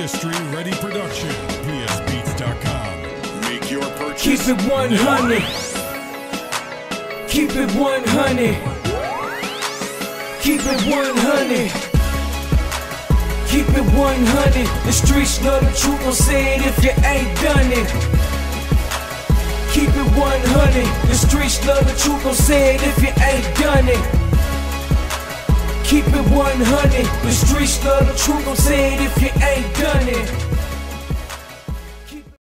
industry ready production. PSBeats.com. Make your purchase. Keep it 100. Keep it 100. Keep it 100. Keep it 100. The streets love the truth, don't say it if you ain't done it. Keep it 100. The streets love the truth, don't say it if you ain't done it. Keep it 100. The streets love the truth, don't say it.